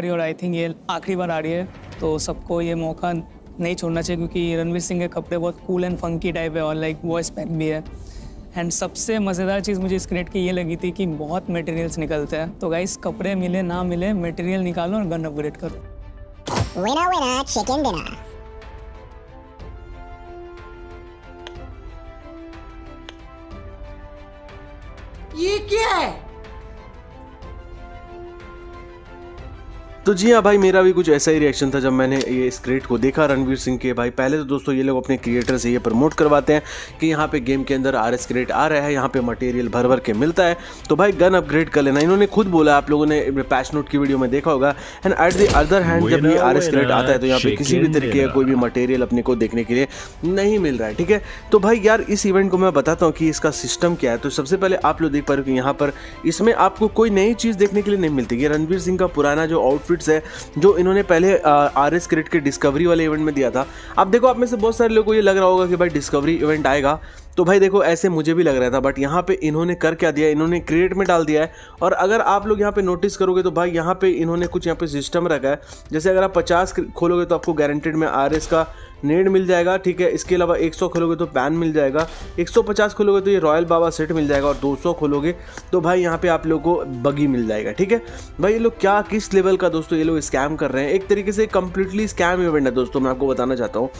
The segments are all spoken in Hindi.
रही और आई थिंक ये आखिरी बार आ रही है। तो सबको ये मौका नहीं छोड़ना चाहिए क्योंकि रणवीर सिंह के कपड़े बहुत कूल एंड फंकी टाइप है और लाइक वॉइस पैक भी है। एंड सबसे मज़ेदार चीज़ मुझे इस क्रेट की ये लगी थी कि बहुत मटेरियल्स निकलते हैं। तो गाइस कपड़े मिले ना मिले मटेरियल निकालो और गन अपग्रेड करो। Winner, winner, chicken dinner. ये क्या है? तो जी हाँ भाई मेरा भी कुछ ऐसा ही रिएक्शन था जब मैंने ये स्क्रिप्ट को देखा रणवीर सिंह के। भाई पहले तो दोस्तों ये लोग अपने क्रिएटर से ये प्रमोट करवाते हैं कि यहाँ पे गेम के अंदर आर एस क्रिएट आ रहा है यहाँ पे मटेरियल भर भर के मिलता है। तो भाई गन अपग्रेड कर लेना। इन्होंने खुद बोला आप लोगों ने पैच नोट की वीडियो में देखा होगा। And at the other hand जब ये आर एस क्रिएट आता है तो यहाँ पे किसी भी तरीके का कोई भी मटेरियल अपने को देखने के लिए नहीं मिल रहा है ठीक है? तो भाई यार इस इवेंट को मैं बताता हूँ कि इसका सिस्टम क्या है। तो सबसे पहले आप लोग देख पा रहे हो कि यहाँ पर इसमें आपको कोई नई चीज़ देखने के लिए नहीं मिलती। ये रणवीर सिंह का पुराना जो आउटफिट्स है, जो इन्होंने पहले आर एस क्रिकेट के डिस्कवरी वाले इवेंट में दिया था। अब देखो, आप में से बहुत सारे लोगों को ये लग रहा होगा कि भाई डिस्कवरी इवेंट आएगा। तो भाई देखो, ऐसे मुझे भी लग रहा था बट यहाँ पे इन्होंने कर क्या दिया? इन्होंने क्रिएट में डाल दिया है। और अगर आप लोग यहाँ पे नोटिस करोगे तो भाई यहाँ पे इन्होंने कुछ यहाँ पे सिस्टम रखा है। जैसे अगर आप पचास खोलोगे तो आपको गारंटेड में आर का नेड मिल जाएगा, ठीक है? इसके अलावा 100 खोलोगे तो पैन मिल जाएगा। 150 खोलोगे तो ये रॉयल बाबा सेट मिल जाएगा और 200 खोलोगे तो भाई यहाँ पे आप लोगों को बगी मिल जाएगा, ठीक है? भाई ये लोग क्या, किस लेवल का दोस्तों ये लोग स्कैम कर रहे हैं? एक तरीके से कंप्लीटली स्कैम इवेंट है दोस्तों, मैं आपको बताना चाहता हूँ।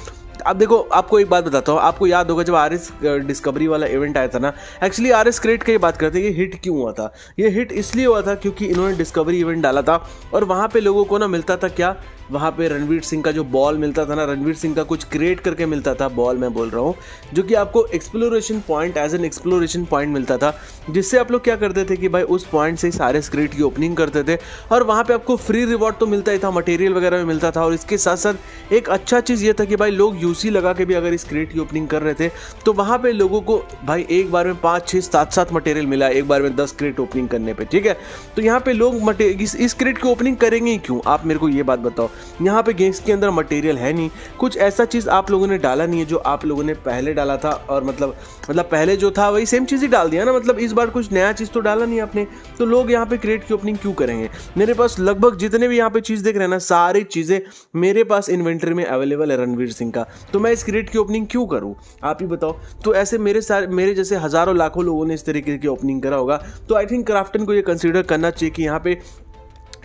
अब देखो, आपको एक बात बताता हूँ। आपको याद होगा जब आर एस डिस्कवरी वाला इवेंट आया था ना एक्चुअली आर एस क्रेट की बात करते हैं, ये हिट क्यों हुआ था? ये हिट इसलिए हुआ था क्योंकि इन्होंने डिस्कवरी इवेंट डाला था और वहाँ पे लोगों को ना मिलता था क्या? वहाँ पे रणवीर सिंह का जो बॉल मिलता था ना, रणवीर सिंह का कुछ क्रिएट करके मिलता था बॉल मैं बोल रहा हूँ, जो कि आपको exploration point as an exploration point मिलता था, जिससे आप लोग क्या करते थे कि भाई उस पॉइंट से सारे स्क्रिप्ट की ओपनिंग करते थे और वहाँ पे आपको फ्री रिवॉर्ड तो मिलता ही था मटेरियल वगैरह में मिलता था और इसके साथ साथ एक अच्छा चीज़ ये था कि भाई लोग यूसी लगा के भी अगर इस क्रेट की ओपनिंग कर रहे थे तो वहाँ पे लोगों को भाई एक बार में पाँच छः सात सात मटेरियल मिला एक बार में दस क्रेट ओपनिंग करने पर ठीक है? तो यहाँ पे लोग इस, इस क्रेट की ओपनिंग करेंगे ही क्यों? आप मेरे को ये बात बताओ। यहाँ पे गेम्स इसके अंदर मटेरियल है नहीं। कुछ ऐसा चीज़ आप लोगों ने डाला नहीं है जो आप लोगों ने पहले डाला था और मतलब मतलब पहले जो था वही सेम चीज़ ही डाल दिया ना? मतलब इस बार कुछ नया चीज़ तो डाला नहीं आपने। तो लोग यहाँ पे क्रेट की ओपनिंग क्यों करेंगे? मेरे पास लगभग जितने भी यहाँ पे चीज़ देख रहे हैं ना सारी चीज़ें मेरे पास इन्वेंट्री में अवेलेबल है रणवीर सिंह का। तो मैं इस क्रिएट की ओपनिंग क्यों करूँ? आप ही बताओ। तो ऐसे मेरे सारे, मेरे जैसे हज़ारों लाखों लोगों ने इस तरीके की ओपनिंग करा होगा। तो आई थिंक क्राफ्टन को ये कंसिडर करना चाहिए कि यहाँ पे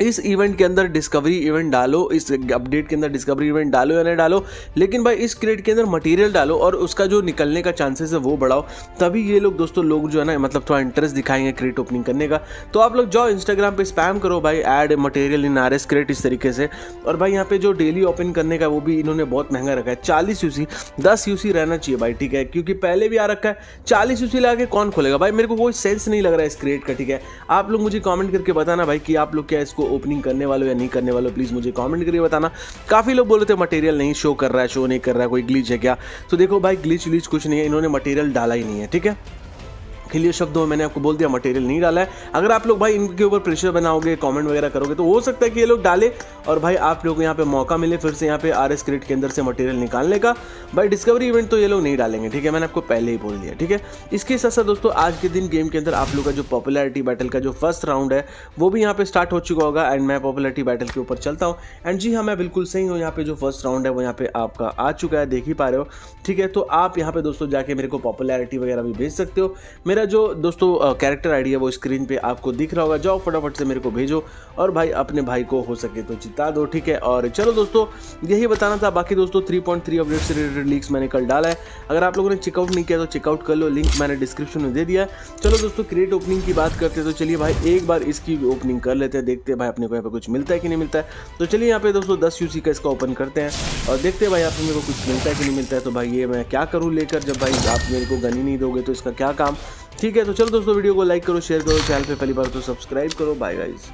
इस इवेंट के अंदर डिस्कवरी इवेंट डालो, इस अपडेट के अंदर डिस्कवरी इवेंट डालो या नहीं डालो, लेकिन भाई इस क्रेट के अंदर मटेरियल डालो और उसका जो निकलने का चांसेस है वो बढ़ाओ। तभी ये लोग दोस्तों, लोग जो है ना मतलब थोड़ा इंटरेस्ट दिखाएँगे क्रेट ओपनिंग करने का। तो आप लोग जाओ इंस्टाग्राम पर स्पैम करो भाई add material in R S crate इस तरीके से। और भाई यहाँ पे जो डेली ओपन करने का, वो भी इन्होंने बहुत महँगा रखा है। चालीस यू सी दस यू सी रहना चाहिए भाई, ठीक है? क्योंकि पहले भी आ रखा है। चालीस यू सी लगा के कौन खोलेगा? भाई मेरे को कोई सेंस नहीं लग रहा है इस क्रेट का, ठीक है? आप लोग मुझे कॉमेंट करके बताना भाई कि आप लोग क्या इसको ओपनिंग करने वाले या नहीं करने वाले प्लीज़ मुझे कॉमेंट करके बताना। काफ़ी लोग बोल रहे थे मटेरियल नहीं शो कर रहा है शो नहीं कर रहा है, कोई ग्लीच है क्या? तो देखो भाई ग्लीच व्लीच कुछ नहीं है, इन्होंने मटेरियल डाला ही नहीं है, ठीक है? क्लियर शब्दों में मैंने आपको बोल दिया मटेरियल नहीं डाला है। अगर आप लोग भाई इनके ऊपर प्रेशर बनाओगे कमेंट वगैरह करोगे तो हो सकता है कि ये लोग डाले और भाई आप लोग यहाँ पे मौका मिले फिर से यहाँ पे आर एस क्रिएट के अंदर से मटेरियल निकालने का। भाई डिस्कवरी इवेंट तो ये लोग नहीं डालेंगे, ठीक है? मैंने आपको पहले ही बोल दिया, ठीक है? इसके साथ साथ दोस्तों, आज के दिन गेम के अंदर आप लोग का जो पॉपुलरिटी बैटल का जो फ़र्स्ट राउंड है, वो भी यहाँ पे स्टार्ट हो चुका होगा एंड मैं पॉपुलरिटी बैटल के ऊपर चलता हूँ। एंड जी हाँ मैं बिल्कुल सही हूँ, यहाँ पे जो फ़र्स्ट राउंड है, वो यहाँ पे आपका आ चुका है, देख ही पा रहे हो, ठीक है? तो आप यहाँ पे दोस्तों जाके मेरे को पॉपुलरिटी वगैरह भी भेज सकते हो। मेरा जो दोस्तों कैरेक्टर आईडी है वो स्क्रीन पे आपको दिख रहा होगा। जाओ फटाफट से मेरे को भेजो और भाई अपने भाई को हो सके तो जिता दो, ठीक है? और चलो दोस्तों, यही बताना था। बाकी दोस्तों 3.3 अपडेट से रिलेटेड लिंक्स मैंने कल डाला है। अगर आप लोगों ने चेकआउट नहीं किया तो चेकआउट कर लो। लिंक मैंने डिस्क्रिप्शन में दे दिया है। चलो दोस्तों क्रिएट ओपनिंग की बात करते हैं। तो चलिए भाई, एक बार इसकी ओपनिंग कर लेते हैं। देखते हैं भाई अपने को यहाँ पे कुछ मिलता है कि नहीं मिलता है। तो चलिए यहाँ पे दोस्तों, दस यूसी का इसका ओपन करते हैं। और देखते हैं भाई आप मेरे को कुछ मिलता है कि नहीं मिलता है। तो भाई ये मैं क्या करूँ लेकर? जब भाई आप मेरे को गनी नहीं दोगे तो इसका क्या काम? ठीक है तो चलो दोस्तों, वीडियो को लाइक करो शेयर करो चैनल पे पहली बार तो सब्सक्राइब करो बाय गाइज़